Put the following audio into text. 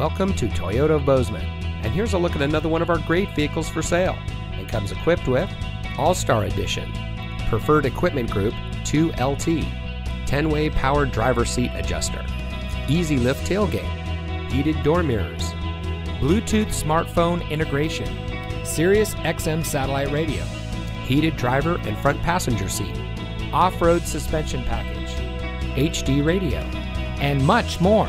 Welcome to Toyota of Bozeman, and here's a look at another one of our great vehicles for sale. It comes equipped with All Star Edition, Preferred Equipment Group 2LT, 10 way power driver seat adjuster, Easy Lift tailgate, heated door mirrors, Bluetooth smartphone integration, Sirius XM satellite radio, heated driver and front passenger seat, off road suspension package, HD radio, and much more.